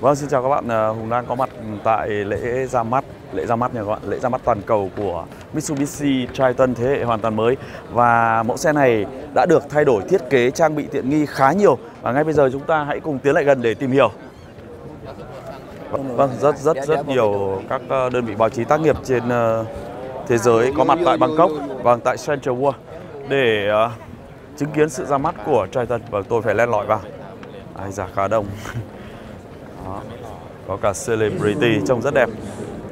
Vâng, xin chào các bạn. À, Hùng đang có mặt tại lễ ra mắt, lễ ra mắt nha các bạn, lễ ra mắt toàn cầu của Mitsubishi Triton thế hệ hoàn toàn mới. Và mẫu xe này đã được thay đổi thiết kế, trang bị tiện nghi khá nhiều. Và ngay bây giờ chúng ta hãy cùng tiến lại gần để tìm hiểu. Vâng, rất rất rất nhiều các ờ, đơn vị báo chí tác nghiệp trên ờ, thế giới có mặt tại Bangkok, vâng tại Central World để ờ, chứng kiến sự ra mắt của Triton. và tôi phải len lỏi vào. Ai già khá đông. Đó. Có cả celebrity trông rất đẹp.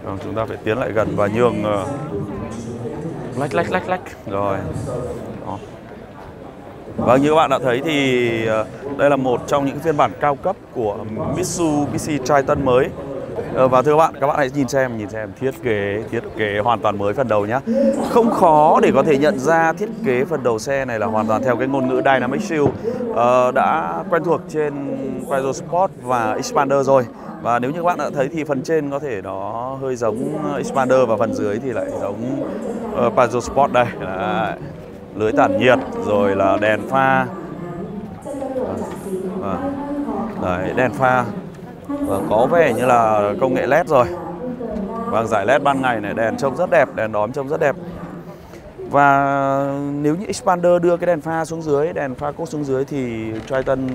Vâng, chúng ta phải tiến lại gần và nhường uh, lách lách lách lách rồi. Đó. Vâng như các bạn đã thấy thì uh, đây là một trong những phiên bản cao cấp của Mitsubishi Triton mới. Ờ, và thưa các bạn, các bạn hãy nhìn xem, nhìn xem thiết kế, thiết kế hoàn toàn mới phần đầu nhá. Không khó để có thể nhận ra thiết kế phần đầu xe này là hoàn toàn theo cái ngôn ngữ Dynamic Shield uh, đã quen thuộc trên Peugeot Sport và Expander rồi. Và nếu như các bạn đã thấy thì phần trên có thể nó hơi giống Expander và phần dưới thì lại giống ờ, uh, Peugeot Sport đây. Đấy. Lưới tản nhiệt rồi là đèn pha. Vâng. vâng. Đấy, đèn pha Vâng, có vẻ như là công nghệ LED rồi. Vâng, giải LED ban ngày này, đèn trông rất đẹp, đèn đóm trông rất đẹp. Và nếu như Expander đưa cái đèn pha xuống dưới, đèn pha cốt xuống dưới thì Triton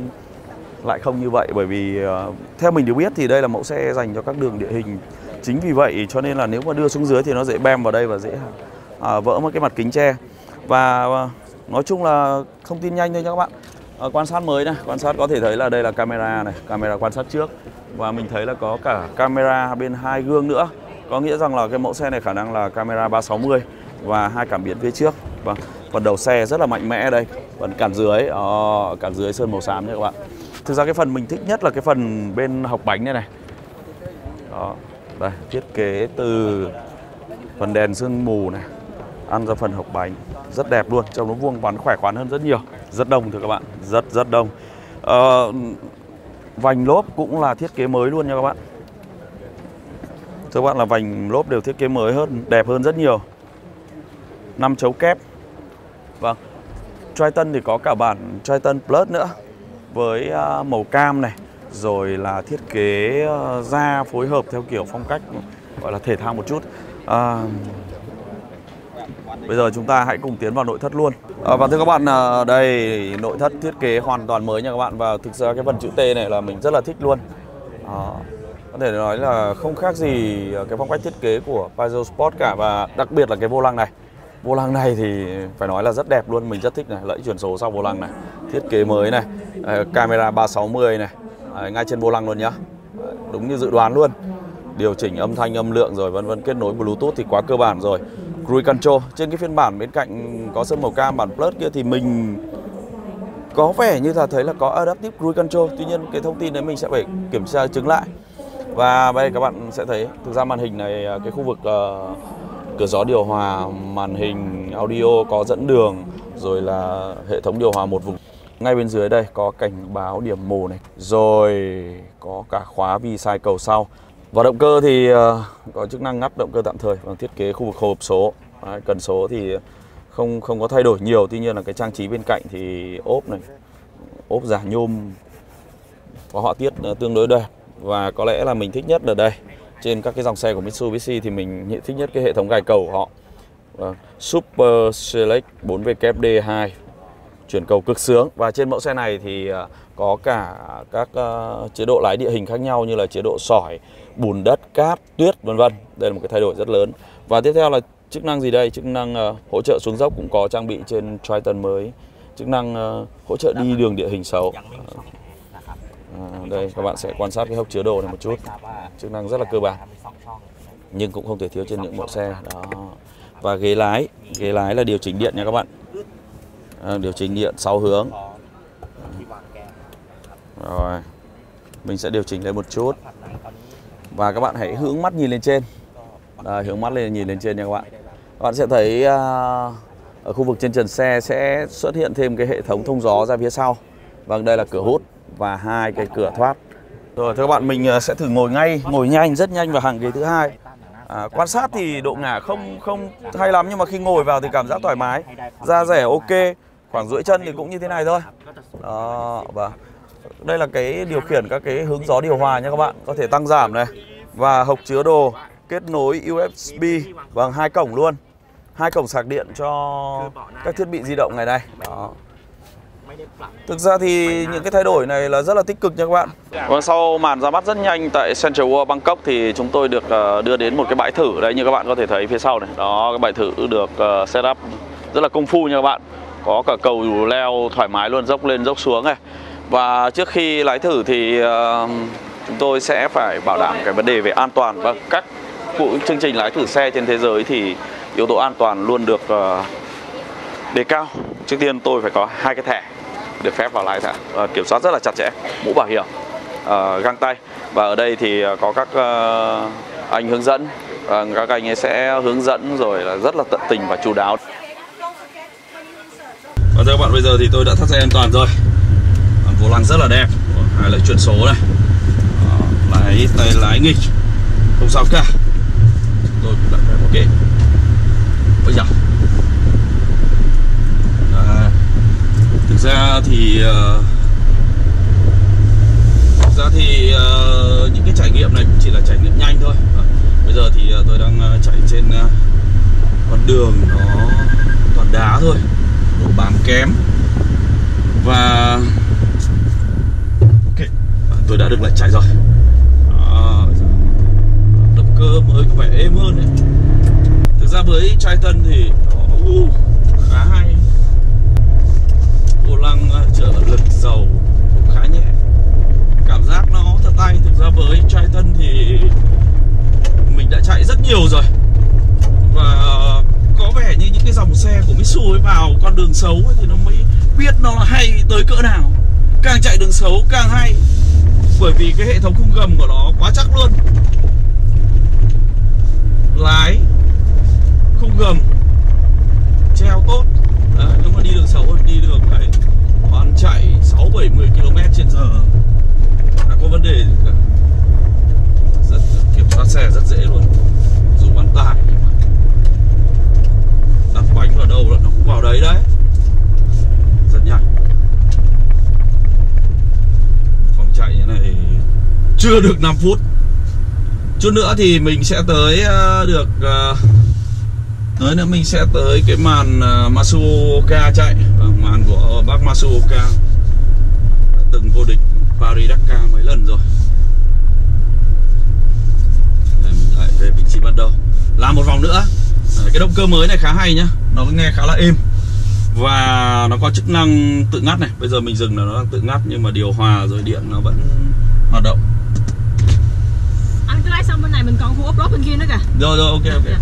lại không như vậy Bởi vì uh, theo mình được biết thì đây là mẫu xe dành cho các đường địa hình. Chính vì vậy cho nên là nếu mà đưa xuống dưới thì nó dễ bem vào đây và dễ uh, vỡ mất cái mặt kính tre. Và uh, nói chung là thông tin nhanh thôi nha các bạn. À, quan sát mới này, quan sát có thể thấy là đây là camera này, camera quan sát trước và mình thấy là có cả camera bên hai gương nữa. Có nghĩa rằng là cái mẫu xe này khả năng là camera 360 và hai cảm biến phía trước. và phần đầu xe rất là mạnh mẽ đây. Phần cản dưới, oh, cản dưới sơn màu xám nha các bạn. Thực ra cái phần mình thích nhất là cái phần bên học bánh này này. Đó, đây, thiết kế từ phần đèn sương mù này, ăn ra phần hộc bánh rất đẹp luôn trông nó vuông vắn khỏe khoắn hơn rất nhiều rất đông thưa các bạn rất rất đông. À, vành lốp cũng là thiết kế mới luôn nha các bạn. Thưa các bạn là vành lốp đều thiết kế mới hơn đẹp hơn rất nhiều. Năm chấu kép. Vâng Triton thì có cả bản Triton Plus nữa với à, màu cam này rồi là thiết kế ờ, da phối hợp theo kiểu phong cách gọi là thể thao một chút. À, Bây giờ chúng ta hãy cùng tiến vào nội thất luôn à, Và thưa các bạn, ờ, đây nội thất thiết kế hoàn toàn mới nha các bạn. Và thực ra cái phần chữ T này là mình rất là thích luôn. À, Có thể nói là không khác gì cái phong cách thiết kế của Peugeot Sport cả. Và đặc biệt là cái vô lăng này. Vô lăng này thì phải nói là rất đẹp luôn, mình rất thích này. Lẫy chuyển số sau vô lăng này. Thiết kế mới này, à, camera 360 này. À, Ngay trên vô lăng luôn nhá. Đúng như dự đoán luôn. Điều chỉnh âm thanh âm lượng rồi vân vân kết nối bluetooth thì quá cơ bản rồi cruise control trên cái phiên bản bên cạnh có sơn màu cam bản plus kia thì mình có vẻ như là thấy là có adaptive cruise control tuy nhiên cái thông tin đấy mình sẽ phải kiểm tra chứng lại. Và đây các bạn sẽ thấy thực ra màn hình này à, cái khu vực uh, cửa gió điều hòa màn hình audio có dẫn đường rồi là hệ thống điều hòa một vùng. Ngay bên dưới đây có cảnh báo điểm mù này. Rồi có cả khóa vi sai cầu sau và động cơ thì ờ, có chức năng ngắt động cơ tạm thời bằng thiết kế khu vực hộp số. Đấy, cần số thì không không có thay đổi nhiều, tuy nhiên là cái trang trí bên cạnh thì ốp này, ốp giả nhôm có họa tiết ờ, tương đối đẹp và có lẽ là mình thích nhất ở đây. Trên các cái dòng xe của Mitsubishi thì mình thích nhất cái hệ thống gài cầu của họ. Vâng, Super Select 4WD2 chuyển cầu cực sướng và trên mẫu xe này thì à, có cả các à, chế độ lái địa hình khác nhau như là chế độ sỏi, bùn đất, cát, tuyết vân vân. Đây là một cái thay đổi rất lớn. Và tiếp theo là chức năng gì đây? Chức năng à, hỗ trợ xuống dốc cũng có trang bị trên Triton mới. Chức năng hỗ trợ đi đường địa hình xấu. À, đây các bạn sẽ quan sát cái hốc chứa đồ này một chút. Chức năng rất là cơ bản. Nhưng cũng không thể thiếu trên những mẫu xe. Đó. Và ghế lái, ghế lái là điều chỉnh điện nha các bạn. Ờ, điều chỉnh điện 6 hướng. Rồi. Mình sẽ điều chỉnh lên một chút. Và các bạn hãy hướng mắt nhìn lên trên Đây, hướng mắt lên nhìn lên trên nha các bạn Các bạn sẽ thấy uh, ở khu vực trên trần xe sẽ xuất hiện thêm cái hệ thống thông gió ra phía sau Vâng, đây là cửa hút và hai cái cửa thoát Rồi thưa các bạn, mình à, sẽ thử ngồi ngay, ngồi nhanh, rất nhanh vào hàng ghế thứ hai à, Quan sát thì độ ngả không không hay lắm nhưng mà khi ngồi vào thì cảm giác thoải mái Da rẻ ok, khoảng duỗi chân thì cũng như thế này thôi Đó, vâng đây là cái điều khiển các cái hướng gió điều hòa nha các bạn có thể tăng giảm này và hộc chứa đồ kết nối USB bằng hai cổng luôn hai cổng sạc điện cho các thiết bị di động ngày nay đó Thực ra thì những cái thay đổi này là rất là tích cực nha các bạn. Vâng, sau màn ra mắt rất nhanh tại Central World Bangkok thì chúng tôi được ờ, đưa đến một cái bãi thử đấy như các bạn có thể thấy phía sau này. Đó cái bãi thử được ờ, setup rất là công phu nha các bạn. Có cả cầu leo thoải mái luôn, dốc lên dốc xuống này. Và trước khi lái thử thì uh, chúng tôi sẽ phải bảo đảm cái vấn đề về an toàn. Và các cụ chương trình lái thử xe trên thế giới thì yếu tố an toàn luôn được uh, đề cao. Trước tiên tôi phải có hai cái thẻ được phép vào lái thẻ uh, kiểm soát rất là chặt chẽ. Mũ bảo hiểm uh, găng tay. Và ở đây thì có các uh, anh hướng dẫn. Uh, các anh ấy sẽ hướng dẫn rồi là rất là tận tình và chú đáo và thưa các bạn bây giờ thì tôi đã thắt dây an toàn rồi. Vô lăng rất là đẹp. Hai lại chuyển số này. Ờ, lái tay lái nghịch. Không sao cả. Tôi cũng đã phải ok bây giờ. Thực ra thì uh, thực ra thì uh, những cái trải nghiệm này cũng chỉ là trải nghiệm nhanh thôi. À, bây giờ thì uh, tôi đang uh, chạy trên uh, con đường nó toàn đá thôi độ bám kém. Và ok tôi đã được lại chạy rồi. À, động cơ mới có vẻ êm hơn đấy. Thực ra với Triton thì uh, khá hay. Vô lăng ờ, trợ lực dầu cũng khá nhẹ. Cảm giác nó thật tay thực ra với Triton thì mình đã chạy rất nhiều rồi. Và có vẻ như những cái dòng xe của Mitsu ấy vào con đường xấu ấy thì nó mới biết nó là hay tới cỡ nào. Càng chạy đường xấu càng hay. Bởi vì cái hệ thống khung gầm của nó quá chắc luôn. Lái khung gầm treo tốt. Đấy, nếu mà đi đường xấu đi đường này toàn chạy 6 7 10 km trên giờ đã có vấn đề gì cả. Rất kiểm soát xe rất dễ luôn. Dù bán tải nhưng mà đặt bánh vào đâu là đấy. Rất nhanh phòng chạy như này chưa được 5 phút. Chút nữa thì mình sẽ tới ờ, được ờ, tới nữa mình sẽ tới cái màn ờ, Masuoka chạy. Vâng, màn của bác Masuoka đã từng vô địch Paris Dakar mấy lần rồi. Đây, mình lại về vị trí ban đầu. Làm một vòng nữa. Cái động cơ mới này khá hay nhá. Nó nghe khá là êm và nó có chức năng tự ngắt này. Bây giờ mình dừng là nó đang tự ngắt nhưng mà điều hòa rồi điện nó vẫn hoạt động. Anh cứ lái xong bên này mình còn khu off road bên kia nữa kìa. Rồi rồi ok ok.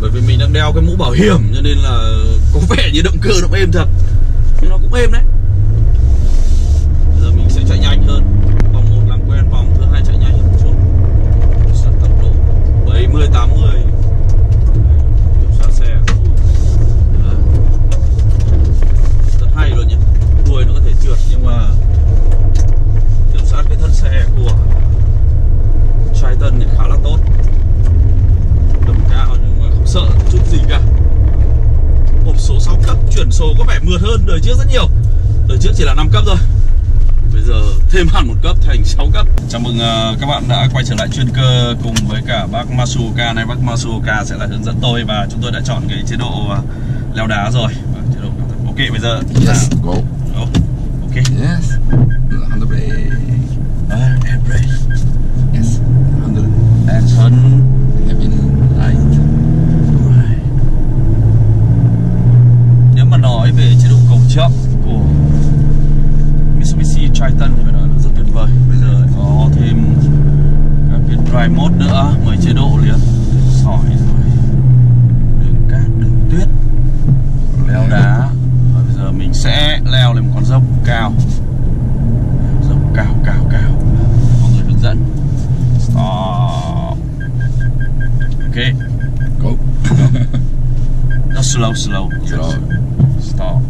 Bởi vì mình đang đeo cái mũ bảo hiểm cho nên là có vẻ như động cơ nó êm thật. Nhưng nó cũng êm đấy. Giờ mình sẽ chạy nhanh hơn. Vòng một làm quen vòng thứ hai chạy nhanh hơn một chút. Tốc độ 70 80 kiểm soát xe Đấy. rất hay luôn nhỉ đuôi nó có thể trượt nhưng mà kiểm soát cái thân xe của Triton thì khá là tốt tầm cao nhưng mà không sợ chút gì cả hộp số 6 cấp chuyển số có vẻ mượt hơn đời trước rất nhiều đời trước chỉ là 5 cấp thôi bây giờ thêm hẳn một cấp thành 6 cấp chào mừng uh, các bạn đã quay trở lại chuyên cơ cùng với cả bác Masuoka này bác Masuoka sẽ là hướng dẫn tôi và chúng tôi đã chọn cái chế độ uh, leo đá rồi và chế độ ok bây giờ Yes, go. Go. ok Yes. On the brake. Yes. On the and right. Nếu mà nói về chế chậm của Mitsubishi Triton thì phải nói là rất tuyệt vời. Bây giờ có thêm các cái drive mode nữa, 10 chế độ liền. Sỏi rồi, đường cát, đường tuyết, leo đá. Và bây giờ mình sẽ leo lên một con dốc cao. Dốc cao, cao, cao. Có người hướng dẫn. Stop. Ok. Go. Slow, slow. Slow. Stop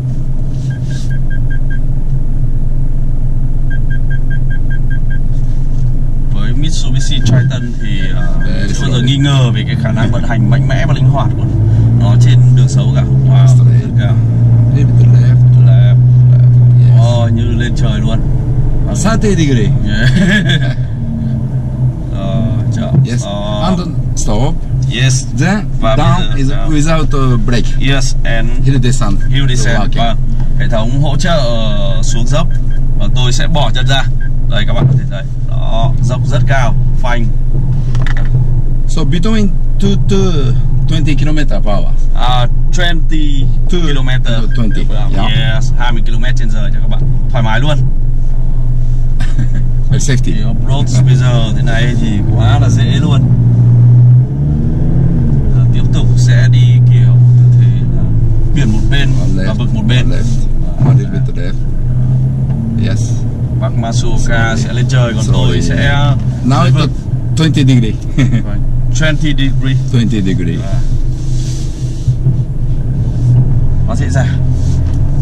với Mitsubishi Triton thì uh, chưa bao giờ nghi ngờ về cái khả năng vận hành mạnh mẽ và linh hoạt của nó trên đường xấu cả. Wow, cả. Oh, như lên trời luôn. Sate degree. Yeah. uh, yes. Ờ. Uh, and stop. Yes. Then và down is down. without a break. Yes and hill descent. Hill descent. Vâng. Hệ thống hỗ trợ xuống dốc và tôi sẽ bỏ chân ra. Đây các bạn có thể thấy. Đó, dốc rất cao Phanh So between two to 20 km per hour. à, 20 km 20, yeah. Yes, 20 km trên giờ cho các bạn Thoải mái luôn Very safety. Thì approach bây giờ thế này thì quá là dễ luôn Giờ tiếp tục sẽ đi kiểu tư thế là Biển một bên và vực một bên left. One little bit to left. Yes. Bác Masuoka sẽ lên trời còn tôi Rồi. sẽ Now it's vực. 20 degree. Vâng, 20 degree. 20 degree. nó dễ dàng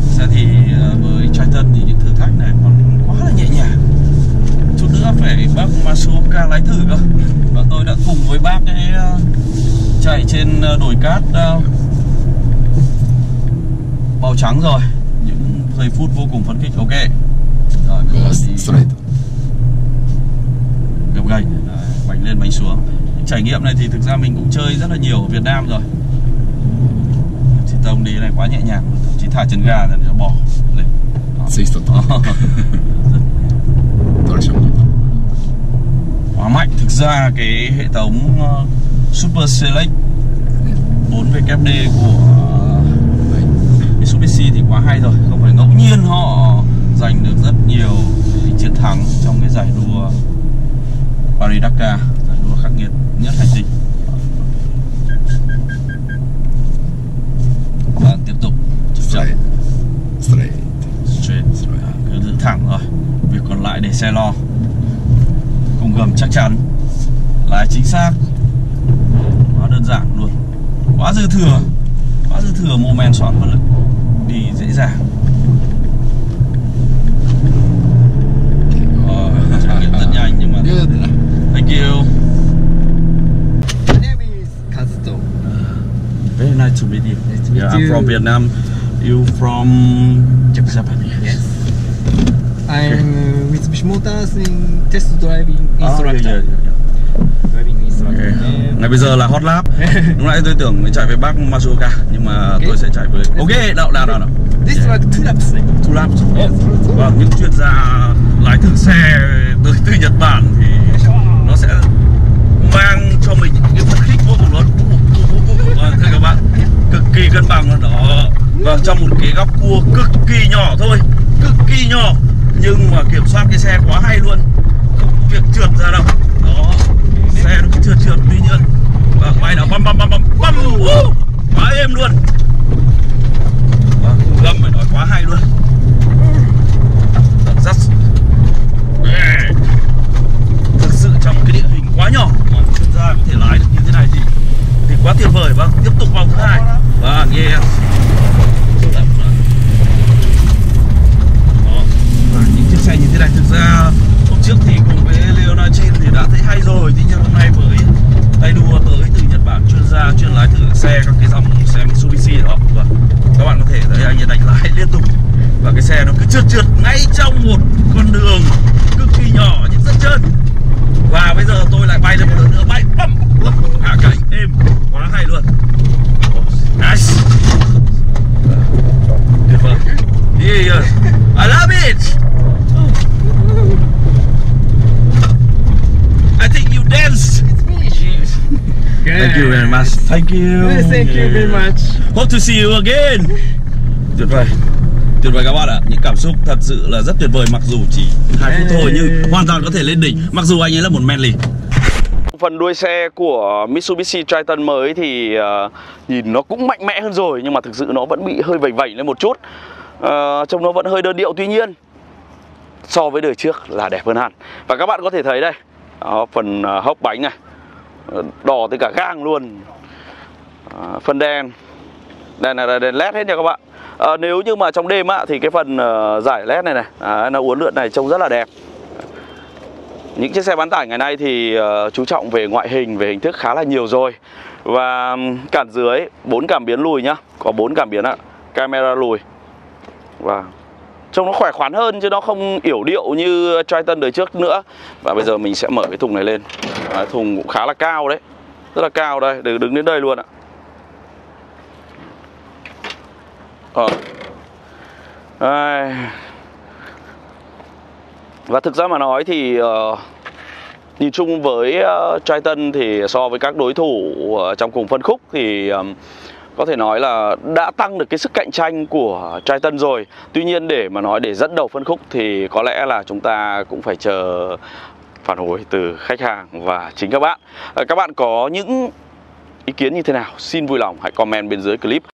Thực ra thì ờ, với Triton thì những thử thách này còn quá là nhẹ nhàng. Chút nữa phải bác Masuoka lái thử cơ. Và tôi đã cùng với bác ấy ờ, chạy trên ờ, đồi cát màu trắng rồi. Những giây phút vô cùng phấn khích. Ok straight. gập Đấy, bánh lên bánh xuống trải nghiệm này thì thực ra mình cũng chơi rất là nhiều ở Việt Nam rồi chỉ tông đi này quá nhẹ nhàng chí thả chân ga rồi nó bỏ lên Đó. Six to Đó. Torsion. quá mạnh thực ra cái hệ thống ờ, Super Select 4WD của Right. Mitsubishi thì quá hay rồi không phải ngẫu nhiên họ giành được rất nhiều chiến thắng trong cái giải đua Paris Dakar giải đua khắc nghiệt nhất hành tinh. Và tiếp tục. Chậm chậm Straight. Straight. straight À, cứ giữ thẳng rồi việc còn lại để xe lo. Cùng gầm chắc chắn. Lái chính xác. Quá đơn giản luôn. Quá dư thừa. Quá dư thừa mô men xoắn vật lực đi dễ dàng Ờ, trải nghiệm rất nhanh nhưng mà Good. thank you My name is Kazuto. very nice to meet you Nice to meet yeah, I'm you. From Vietnam you from Japan Yes. I'm uh, Mitsubishi Motors in test driving Oh, yeah, instructor. yeah, yeah, yeah. Driving instructor. Okay. Ngày bây giờ là hot lap Lúc nãy tôi tưởng mình chạy với bác Masuoka Nhưng mà Ok. tôi sẽ chạy với Ok, đâu, nào, nào, nào this is like two laps. Two laps Yes. Vâng, những chuyên gia lái thử xe từ, từ Nhật Bản thì nó sẽ mang cho mình những cái phấn khích vô cùng luôn Vâng, thưa các bạn Cực kỳ cân bằng luôn đó Vâng, trong một cái góc cua cực kỳ nhỏ thôi Cực kỳ nhỏ nhưng mà kiểm soát cái xe quá hay luôn. Không có việc trượt ra đâu. Đó Xe nó cứ trượt trượt tuy nhiên. Và bay nó băm băm băm băm băm uh, Quá êm luôn. Vâng, gầm phải nói quá hay luôn. Rất Yeah. thực sự trong cái địa hình quá nhỏ mà chuyên gia có thể lái được như thế này thì thì quá tuyệt vời vâng tiếp tục vòng thứ hai vâng yeah Đó. Và những chiếc xe như thế này thực ra hôm trước thì cùng với Leonardo thì đã thấy hay rồi tuy nhiên hôm nay với tay đua tới từ Nhật Bản chuyên gia chuyên lái thử xe các cái dòng xe Mitsubishi đó và các bạn có thể thấy anh ấy đánh lái liên tục và cái xe nó cứ trượt trượt ngay trong một con đường cực kỳ nhỏ nhưng rất trơn và bây giờ tôi lại bay lên một lần nữa bay băm hạ cánh êm quá hay luôn nice tuyệt vời yeah, I love it I think you dance Thank you very much. Thank you. Yes, thank you very much. Hope to see you again. Tuyệt vời. Tuyệt vời các bạn ạ. Những cảm xúc thật sự là rất tuyệt vời Mặc dù chỉ 2 phút thôi Nhưng hoàn toàn có thể lên đỉnh. Mặc dù anh ấy là một Manly. Phần đuôi xe của Mitsubishi Triton mới thì ờ, nhìn nó cũng mạnh mẽ hơn rồi nhưng mà thực sự nó vẫn bị hơi vẩy vẩy lên một chút. Ờ, trông nó vẫn hơi đơn điệu tuy nhiên so với đời trước là đẹp hơn hẳn. Và các bạn có thể thấy đây, đó, phần ờ, hốc bánh này Ờ, đỏ tới cả gang luôn. à, phần đèn đèn này là đèn led hết nha các bạn. à, nếu như mà trong đêm á thì cái phần giải led này này, à, nó uốn lượn này trông rất là đẹp. Những chiếc xe bán tải ngày nay thì uh, chú trọng về ngoại hình, về hình thức khá là nhiều rồi Và cản dưới, bốn cảm biến lùi nhá Có bốn cảm biến ạ Camera lùi Và trông nó khỏe khoắn hơn chứ nó không yểu điệu như Triton đời trước nữa và bây giờ mình sẽ mở cái thùng này lên à, thùng cũng khá là cao đấy rất là cao đây để đứng đến đây luôn ạ ờ. à. và thực ra mà nói thì uh, nhìn chung với uh, Triton thì so với các đối thủ uh, trong cùng phân khúc thì um, có thể nói là đã tăng được cái sức cạnh tranh của Triton rồi. Tuy nhiên để mà nói để dẫn đầu phân khúc thì có lẽ là chúng ta cũng phải chờ phản hồi từ khách hàng và chính các bạn. Ờ, các bạn có những ý kiến như thế nào? Xin vui lòng hãy comment bên dưới clip.